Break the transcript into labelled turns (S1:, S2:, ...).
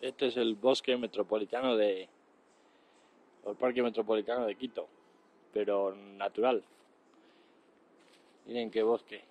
S1: Este es el bosque metropolitano de... o el parque metropolitano de Quito, pero natural. Miren qué bosque.